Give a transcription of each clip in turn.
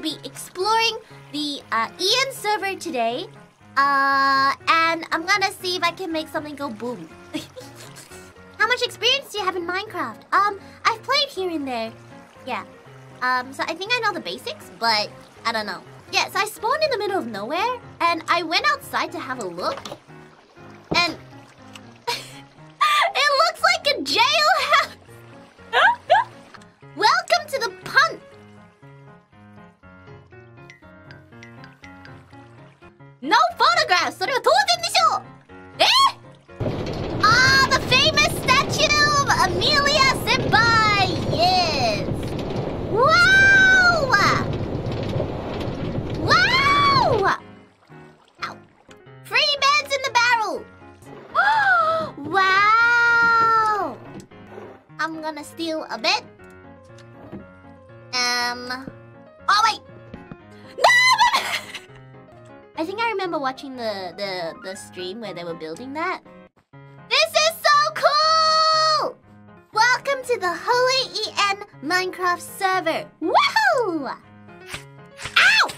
be exploring the uh, EN server today. Uh, and I'm gonna see if I can make something go boom. How much experience do you have in Minecraft? Um, I've played here and there. Yeah. Um, so I think I know the basics, but I don't know. Yeah, so I spawned in the middle of nowhere, and I went outside to have a look, and it looks like a jailhouse. No photographs. それは当然でしょう。え？Ah, the famous statue of Amelia watching the the the stream where they were building that. This is so cool! Welcome to the Holo EN Minecraft server. Woohoo! Ow!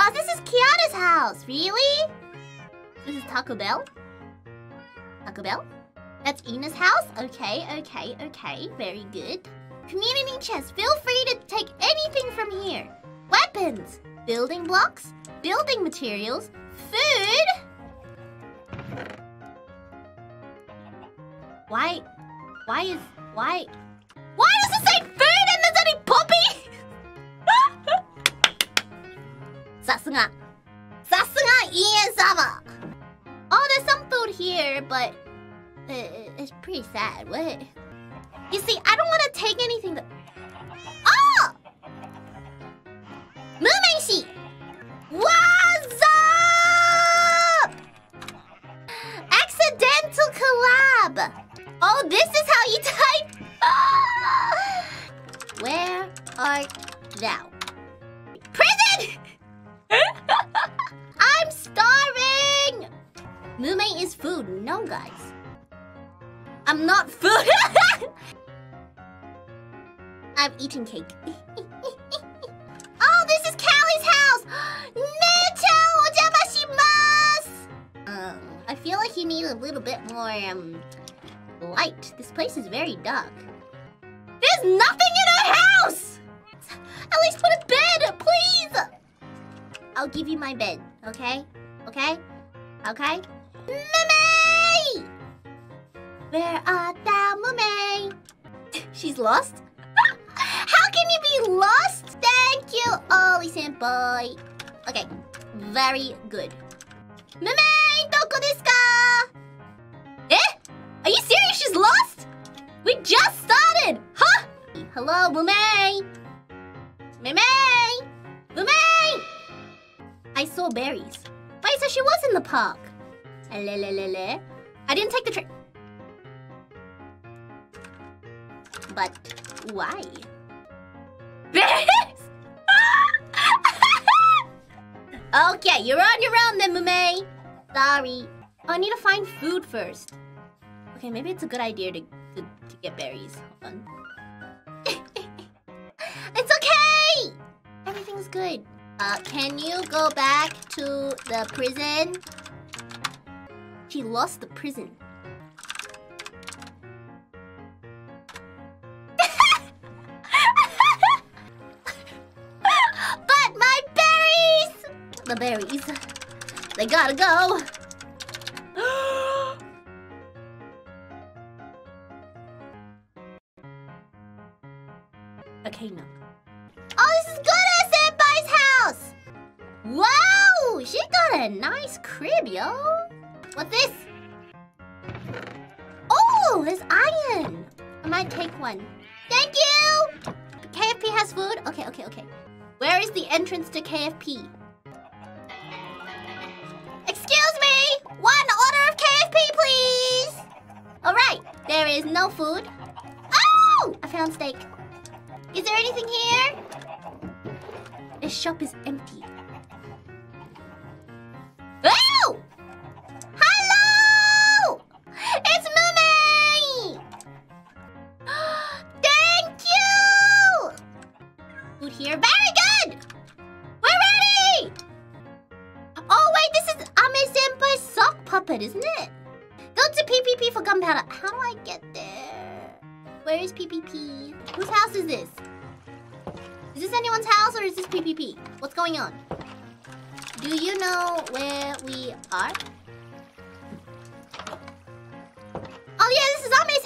Oh, this is Kiara's house. Really? This is Taco Bell? Taco Bell? That's Ina's house? Okay, okay, okay. Very good. Community chest. Feel free to take anything from here weapons, building blocks, building materials, food. Why, why is, why, why does it say food and there's only poppy? Sasuga. Sasuga Iezawa. Oh, there's some food here, but it, it's pretty sad. What? You see, I don't want to take anything that... um light. This place is very dark. There's nothing in our house. At least put a bed, please. I'll give you my bed, okay? Okay? Okay? Mummy! Where art thou, Mummy? She's lost? How can you be lost? Thank you, Ollie senpai. Okay, very good. Mummy, She's lost? We just started, huh? Hello, Mummy. Mummy! Mummy! I saw berries. Wait, so she was in the park. Lelelele. I didn't take the train. But why? Berries? okay, you're on your own then, Mumei. Sorry. I need to find food first. Okay, maybe it's a good idea to, to, to get berries. Hold on. it's okay! Everything's good. Uh, can you go back to the prison? She lost the prison. but my berries! The berries. They gotta go. Yo! What's this? Oh, there's iron! I might take one. Thank you! KFP has food? Okay, okay, okay. Where is the entrance to KFP? Excuse me! One order of KFP, please! Alright, there is no food. Oh! I found steak. Is there anything here? This shop is empty.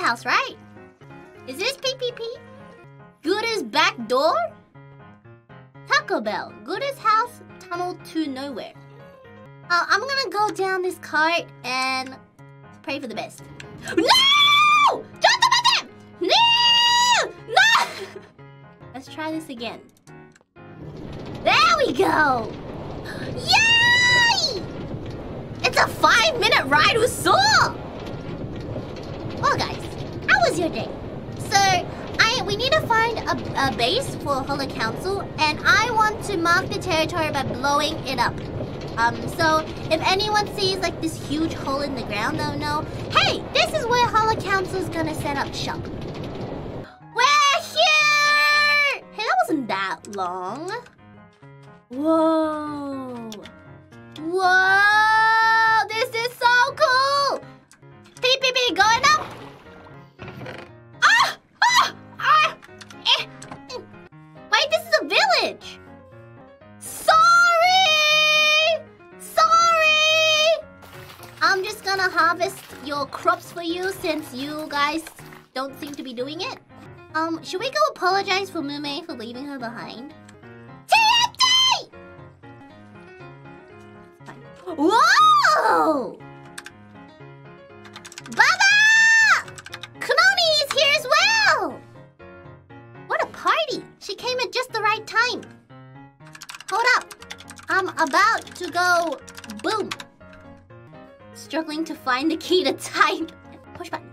House, right? Is this PPP? Gura's back door? Taco Bell. Gura's house, tunnel to nowhere. Uh, I'm gonna go down this cart and pray for the best. No! Don't do No! No! Let's try this again. There we go! Yay! It's a five minute ride with Saul! Was your day? So, I we need to find a, a base for Holo Council, and I want to mark the territory by blowing it up. Um, so if anyone sees like this huge hole in the ground, they'll know, hey, this is where Holo Council's gonna set up shop. We're here! Hey, that wasn't that long. Whoa. Whoa! This is so cool! PPP going up! Wait, this is a village! Sorry! Sorry! I'm just gonna harvest your crops for you since you guys don't seem to be doing it. Um, should we go apologize for Mumei for leaving her behind? TNT! Whoa! About to go boom. Struggling to find the key to type. Push button.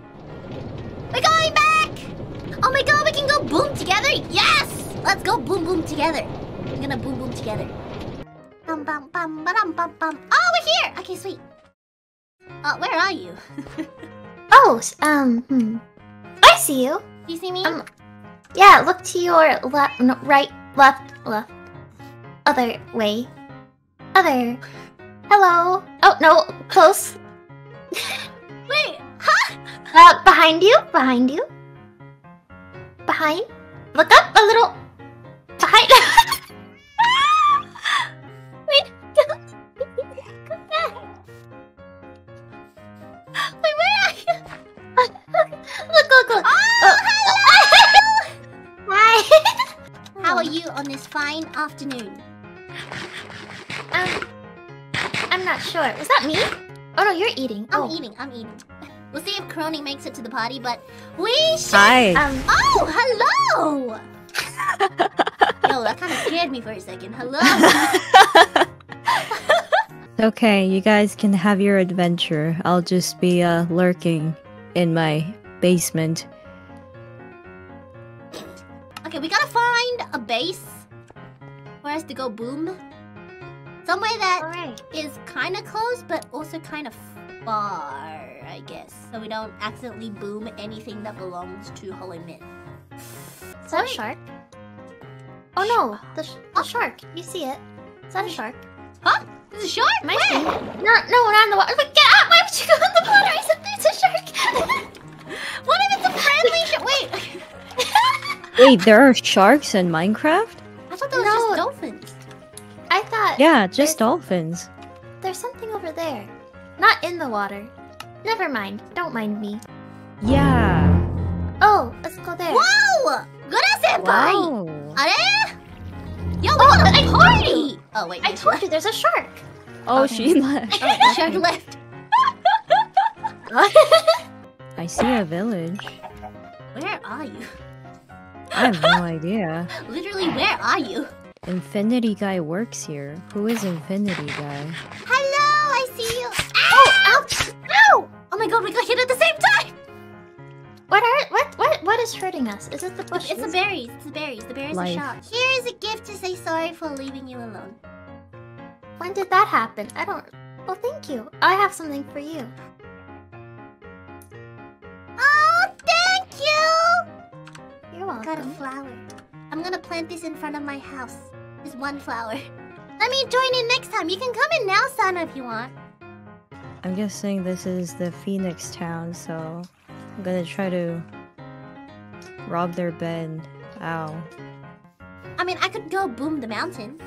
We're going back! Oh my god, we can go boom together! Yes! Let's go boom boom together. We're gonna boom boom together. Bum bum bum bum bum bum. Oh, we're here! Okay, sweet. Uh, where are you? Oh, um, hmm. I see you. Do you see me? Um, yeah, look to your left, no, right, left, left. Other way. Other. Hello. Oh, no, close. Wait, huh? Uh, behind you, behind you. Behind. Look up a little. Behind. Wait, don't. Go back. Wait, where are you? Look, look, look. Oh, hello! Hi. How are you on this fine afternoon? Not sure. Was that me? Oh no, you're eating. I'm oh. eating, I'm eating. We'll see if Kronii makes it to the party, but we should. Hi. Um, Oh, hello! Yo, that kind of scared me for a second. Hello. okay, you guys can have your adventure. I'll just be uh, lurking in my basement. okay, we gotta find a base for us to go boom. Somewhere that alright. is kind of close, but also kind of far, I guess. So we don't accidentally boom anything that belongs to Holo Myth. Is that a shark? Oh no, the, sh- the shark. You see it? Is that a shark? Huh? This is a shark? Am I Where? seeing it? No, no, we're not in the water. Get out! Why would you go in the water? I said it's a shark. What if it's a friendly shark? Wait, Wait, there are sharks in Minecraft? Yeah, just There's- dolphins. there's something over there. Not in the water. Never mind. Don't mind me. Yeah. Oh, let's go there. Whoa! Good senpai! Wow. Are? Yo, we oh, got a party! Oh wait, I told you there's a shark. Oh, Okay. she left. Oh, shark left. I see a village. Where are you? I have no idea. Literally, where are you? Infinity Guy works here. Who is Infinity Guy? Hello, I see you. Ow! Ouch! Ow! Oh my god, we got hit at the same time! what are what what what is hurting us? Is it the bushes? It's the berries. It's the berries. The berries Life. are sharp. Here is a gift to say sorry for leaving you alone. When did that happen? I don't. Well, thank you. I have something for you. Oh, thank you! You're welcome. Got a flower. I'm gonna plant this in front of my house. This one flower. Let me join in next time. You can come in now, Sana, if you want. I'm guessing this is the Phoenix town, so I'm gonna try to rob their bed. Ow. I mean, I could go boom the mountain.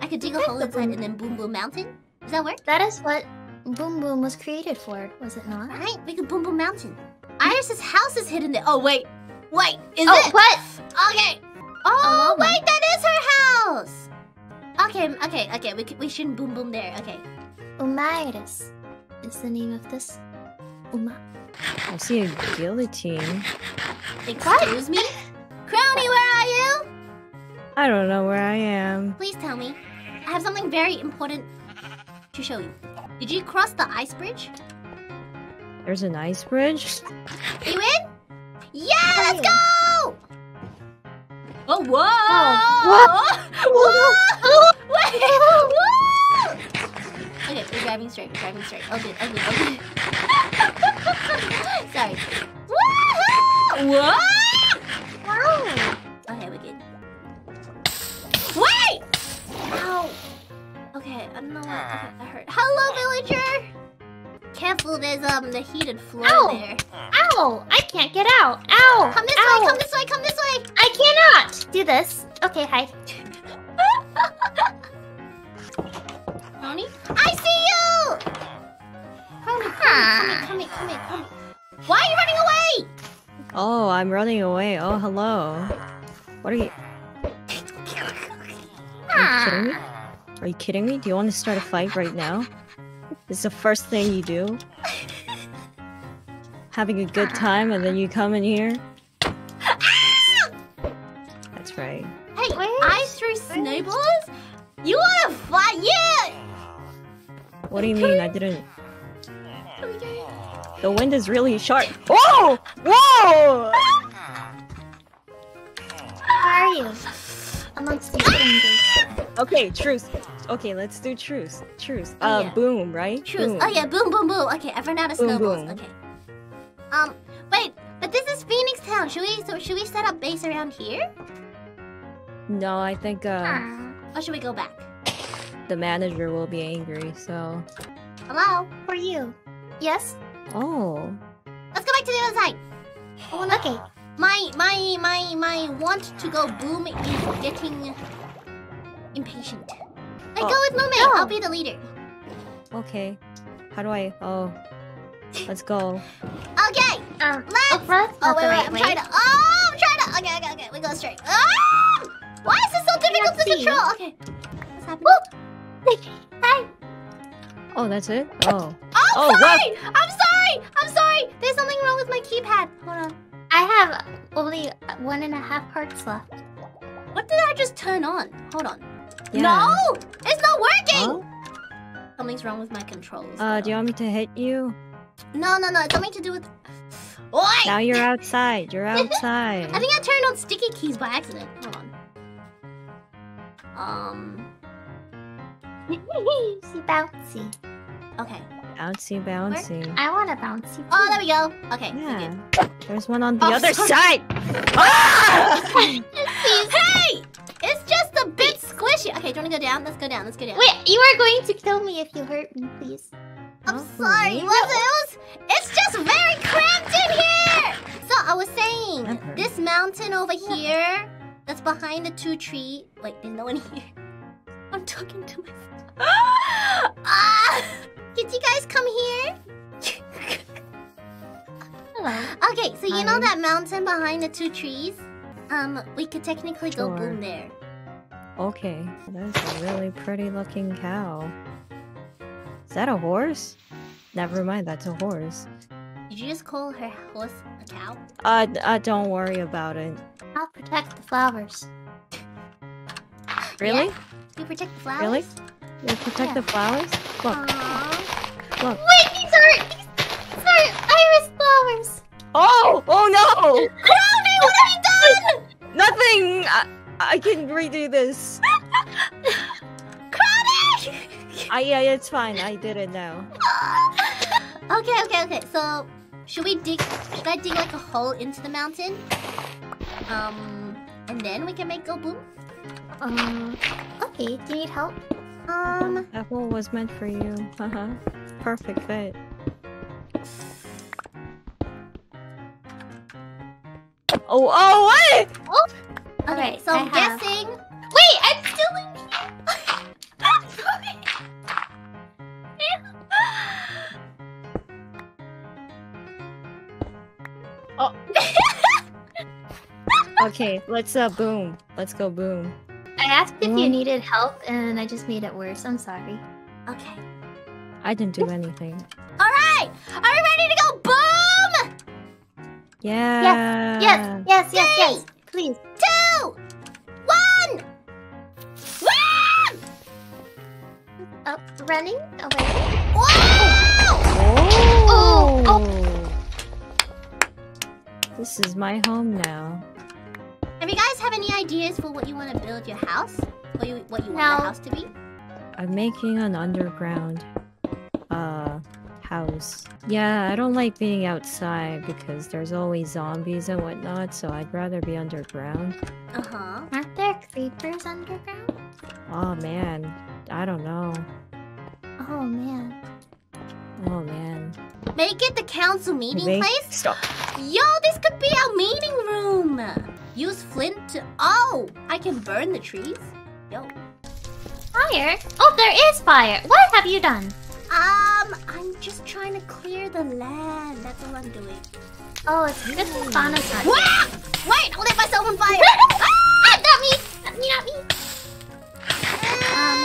I could dig a hole inside boom- and then boom boom mountain. Does that work? That is what Boom Boom was created for, was it not? Alright, we could boom boom mountain. IRyS's house is hidden there. Oh wait, wait, is oh, it? what? Okay. Oh Oh. wait, that is her house. Okay, okay, okay. We we shouldn't boom boom there. Okay. Umairis is the name of this. Uma. I see a guillotine. Excuse me, Kronii, where are you? I don't know where I am. Please tell me. I have something very important to show you. Did you cross the ice bridge? There's an ice bridge. Are you in? Yeah, let's go! Oh, oh whoa! Whoa! Whoa! Wait, whoa! Okay, we're driving straight, we're driving straight. Good, good, oh, good. Sorry. Whoa! Whoa! Wow. Okay, we're good. Wait! Ow! Okay, I don't know what. Okay, I hurt. Hello, villager! Careful, there's um the heated floor Ow! there. Ow! I can't get out. Ow! Come this Ow. way, come this way, come this way! I cannot do this. Okay, hi. I see you! Tony, come here, come here, come here, come. Why are you running away? Oh, I'm running away. Oh, hello. What are you? Are you ah. kidding me? Are you kidding me? Do you want to start a fight right now? This is the first thing you do? Having a good time and then you come in here? What do you mean? I didn't. The wind is really sharp. Whoa! Whoa! Where are you? Amongst these strangers. Okay, truce. Okay, let's do truce. Truce. Oh, Uh, yeah. boom, right? Truce. Boom. Oh yeah, boom, boom, boom. Okay, I've run out of Boom, snowballs. boom. Okay. Um, wait, but this is Phoenix Town. Should we? So should we set up base around here, No, I think uh, or should we go back? The manager will be angry. So. Hello. For you. Yes? Oh. Let's go back to the other side. Oh, no. Okay. My my my my want to go boom is getting impatient. I Oh. go with Mermaid. No. I'll be the leader. Okay. How do I? Oh. Let's go. Okay. Um, Let's. oh, that's Oh wait, the wait. right I'm way. trying to. Oh, I'm trying to. Okay, okay, okay. We go straight. Ah! Why is this so difficult to control? Okay. What's happening? Hi. Oh, that's it? Oh. Oh, Oh, sorry! I'm sorry! I'm sorry! There's something wrong with my keypad. Hold on. I have only one and a half hearts left. What did I just turn on? Hold on. Yeah. No! It's not working! Huh? Something's wrong with my controls. Uh, Hold do you want me to hit you? No, no, no. It's something to do with. Oi! Now you're outside. You're outside. I think I turned on sticky keys by accident. Hold on. Um. she bouncy. Okay. Bouncy, bouncy. I want a bouncy. Too. Oh, there we go. Okay. Yeah. There's one on the Oh, other sorry. side. Ah! Hey! It's just a bit squishy. Okay, do you want to go down? Let's go down. Let's go down. Wait, you are going to kill me if you hurt me, please. I'm Oh, sorry. really? Was it, it was, it's just very cramped in here. So I was saying, Never. this mountain over here, that's behind the two tree. Wait, there's no one here. I'm talking to myself. ah! Did you guys come here? Hello. okay, so you know that mountain behind the two trees? Um, we could technically go Sure. boom there. Okay. That's a really pretty looking cow. Is that a horse? Never mind, that's a horse. Did you just call her horse a cow? Uh, uh don't worry about it. I'll protect the flowers. Really? You protect the flowers? Really? You protect Yeah. the flowers? Look, Aww. look. Wait, these are these are iris flowers. Oh! Oh no! Kronii, what have you done? Nothing! I, I can redo this. I, yeah, it's fine. I did it now. okay, okay, okay. So, should we dig? Should I dig like a hole into the mountain? Um, and then we can make go boom. Um. Okay. Do you need help? Um, That hole was meant for you. Haha. perfect fit. Oh, oh, what? Okay, so I I'm have- guessing. Wait, I'm still in here. oh. Okay, let's uh boom. Let's go boom. I asked if you mm. needed help, and I just made it worse. I'm sorry. Okay. I didn't do anything. All right. Are you ready to go? Boom! Yeah. Yes, yes, yes, yes. Please. Two, one. Woo! Oh, running oh, away. Wow! Oh. Oh, This is my home now. Have you guys have any ideas for what you want to build your house? What you what you want No. the house to be? I'm making an underground uh house. Yeah, I don't like being outside because there's always zombies and whatnot, so I'd rather be underground. Uh huh. Aren't there creepers underground? Oh man. I don't know. Oh man. Oh man. Make it the council meeting Make- place. Stop. Yo, this could be our meeting room. Use flint to. Oh, I can burn the trees. Yo. Fire? Oh, there is fire. What have you done? Um, I'm just trying to clear the land. That's all I'm doing. Oh, it's good to Fauna's not. Wait, I'll lit myself on fire. ah, not me! Not me, not me. Um,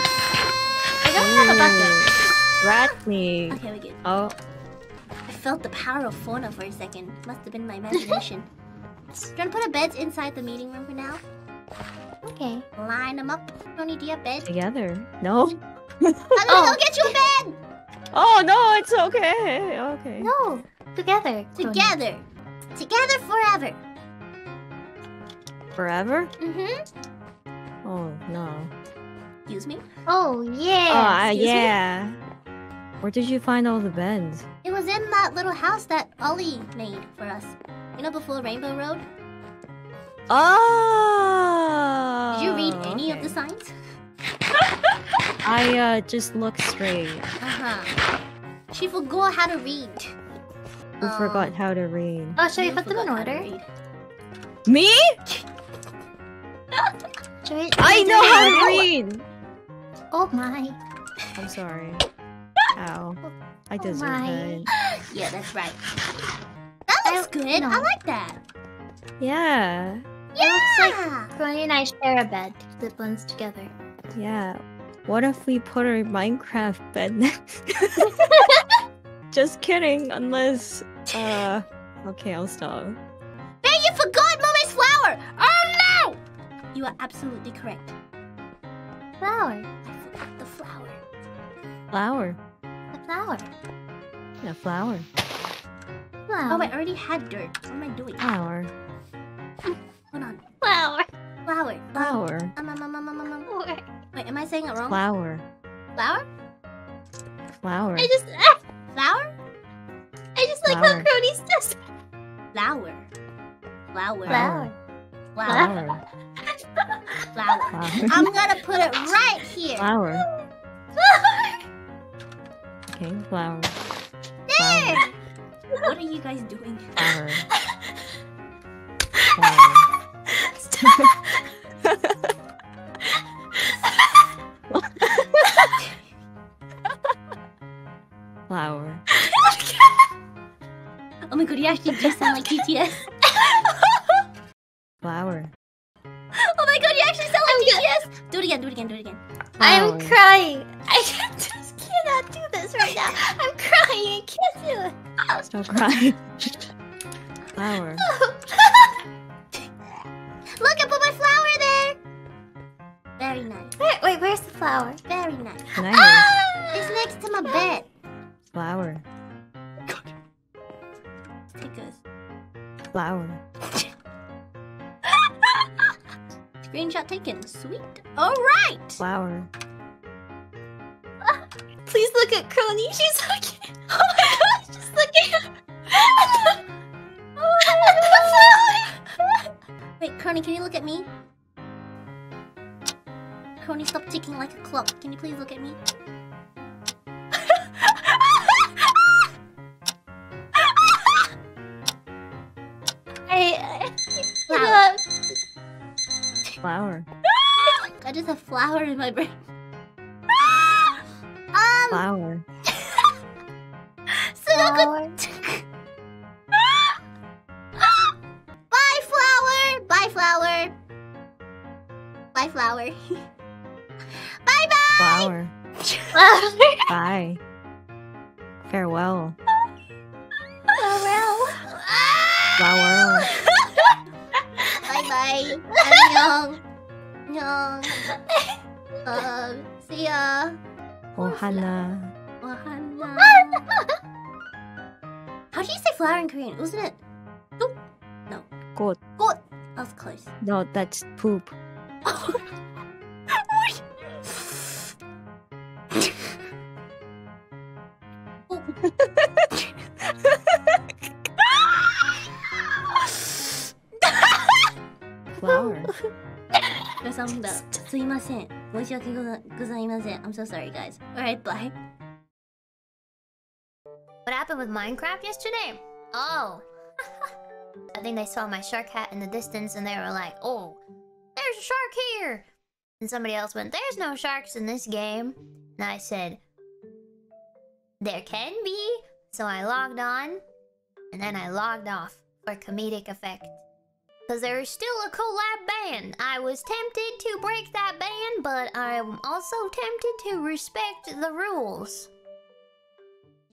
I don't have a bucket. Rat me. Okay, we good. Oh, I felt the power of fauna for a second. Must have been my imagination. Do you want to put a beds inside the meeting room for now? Okay. Line them up. Tony, do you have bed? together. No. I'm Oh. gonna go get you a bed. Oh no, it's okay. Okay. No, together. Tony. Together. Together forever. Forever? Mm-hmm. Oh no. Excuse me? Oh yeah. oh, uh, excuse me? yeah. Where did you find all the beds? It was in that little house that Ollie made for us. You know, before Rainbow Road? Oh. Did you read any of the signs? I uh just looked straight. Uh-huh. She forgot how to read. Who Um, forgot how to read? Oh, shall we you put them in order? Me? Should we, should I know how to read. Oh my. I'm sorry. Ow. I Oh deserve my. it. Yeah, that's right. That I- good. no. I like that. Yeah. Yeah. Chloe and I share a bed that blends together. Yeah. What if we put our Minecraft bed next? Just kidding, unless uh okay, I'll stop. Hey, you forgot Mommy's flower! Oh no! You are absolutely correct. Flower. I forgot the flower. Flower. The flower. Yeah, flower. Flower. Oh, I already had dirt. What am I doing? Flower. Hold on. Flower. Flower. Flower. Um, um, um, um, um, um, um. Flower. Wait, am I saying it wrong? Flower. Flower? Flower. I just, ah, Flower? I just like Flower. how Cronies does. Flower. Flower. Flower. Flower. Flower. Flower. Flower. I'm gonna put it right here. Flower. Okay, flower. What are you guys doing? Flower. Flower. Flower. Oh my god, you actually do sound like TTS. Flower. Oh my god, you actually sound like oh TTS. Do it again, do it again, do it again. I'm crying. I can't, cannot do this right now. I'm crying. I can't do it. Stop crying. Flower. Look, I put my flower there. Very nice. Wait, wait, where's the flower? Very nice. Nice. Ah! It's next to my bed. Flower. Take this. Flower. Screenshot taken. Sweet. All right. Flower. Please look at Kronii. She's looking. Oh my God! she's looking. Oh at Wait, Kronii, can you look at me? Kronii, stop ticking like a clock. Can you please look at me? I, I, flower. flower. I just have flower in my brain um, Flower. Sudoku. Bye, flower. Bye, flower. Bye, flower. bye, bye. Flower. Bye. Farewell. Farewell. Flower. bye, bye. Annyeong. Annyeong. Uh, see ya. Ohana. Ohana. How do you say flower in Korean? Wasn't it? Got. Got. That was close. No, that's poop. Flower. 皆さんだ。 すいません。申し訳ござございません。I'm so sorry, guys. Alright, bye. What happened with Minecraft yesterday? Oh. I think they saw my shark hat in the distance and they were like, oh, there's a shark here. And somebody else went, there's no sharks in this game. And I said, there can be. So I logged on and then I logged off for comedic effect. Because there is still a collab ban. I was tempted to break that ban, but I'm also tempted to respect the rules.